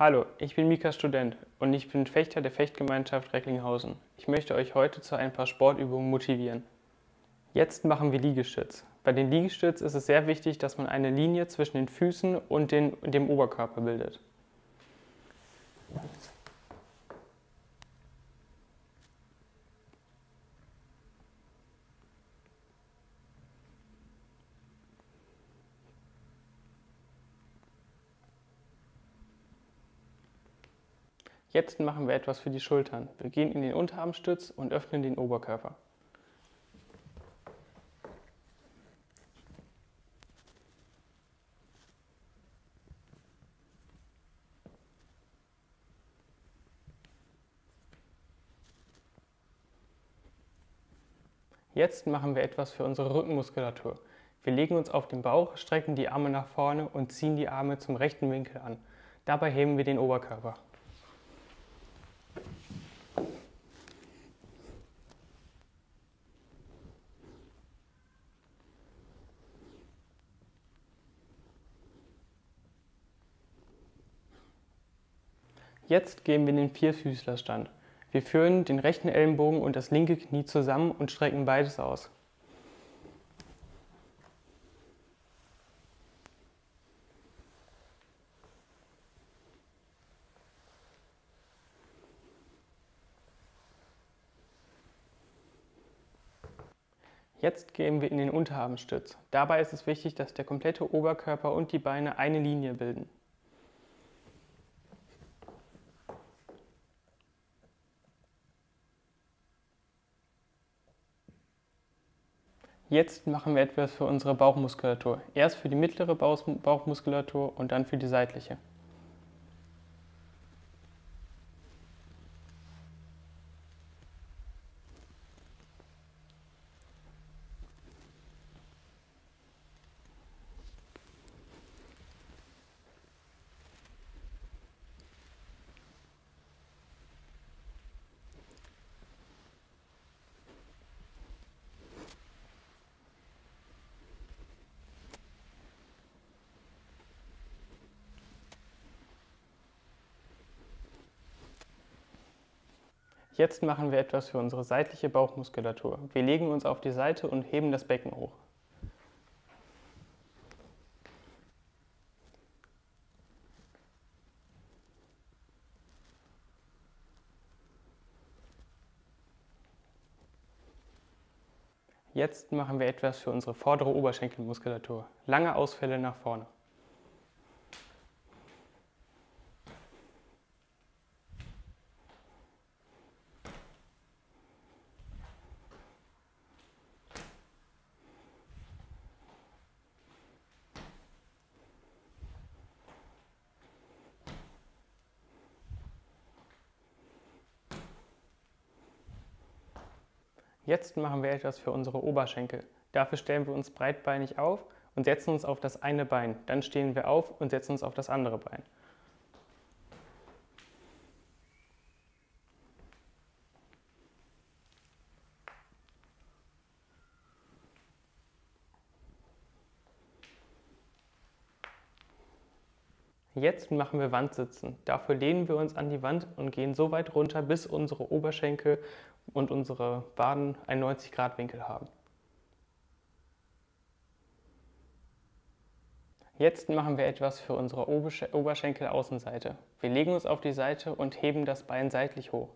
Hallo, ich bin Mika Student und ich bin Fechter der Fechtgemeinschaft Recklinghausen. Ich möchte euch heute zu ein paar Sportübungen motivieren. Jetzt machen wir Liegestütz. Bei den Liegestütz ist es sehr wichtig, dass man eine Linie zwischen den Füßen und den, dem Oberkörper bildet. Jetzt machen wir etwas für die Schultern. Wir gehen in den Unterarmstütz und öffnen den Oberkörper. Jetzt machen wir etwas für unsere Rückenmuskulatur. Wir legen uns auf den Bauch, strecken die Arme nach vorne und ziehen die Arme zum rechten Winkel an. Dabei heben wir den Oberkörper. Jetzt gehen wir in den Vierfüßlerstand. Wir führen den rechten Ellenbogen und das linke Knie zusammen und strecken beides aus. Jetzt gehen wir in den Unterarmstütz. Dabei ist es wichtig, dass der komplette Oberkörper und die Beine eine Linie bilden. Jetzt machen wir etwas für unsere Bauchmuskulatur. Erst für die mittlere Bauchmuskulatur und dann für die seitliche. Jetzt machen wir etwas für unsere seitliche Bauchmuskulatur. Wir legen uns auf die Seite und heben das Becken hoch. Jetzt machen wir etwas für unsere vordere Oberschenkelmuskulatur. Lange Ausfälle nach vorne. Jetzt machen wir etwas für unsere Oberschenkel. Dafür stellen wir uns breitbeinig auf und setzen uns auf das eine Bein. Dann stehen wir auf und setzen uns auf das andere Bein. Jetzt machen wir Wandsitzen. Dafür lehnen wir uns an die Wand und gehen so weit runter, bis unsere Oberschenkel und unsere Waden einen 90 Grad Winkel haben. Jetzt machen wir etwas für unsere Oberschenkelaußenseite. Wir legen uns auf die Seite und heben das Bein seitlich hoch.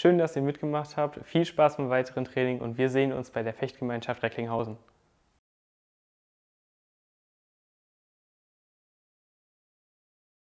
Schön, dass ihr mitgemacht habt. Viel Spaß beim weiteren Training und wir sehen uns bei der Fechtgemeinschaft Recklinghausen.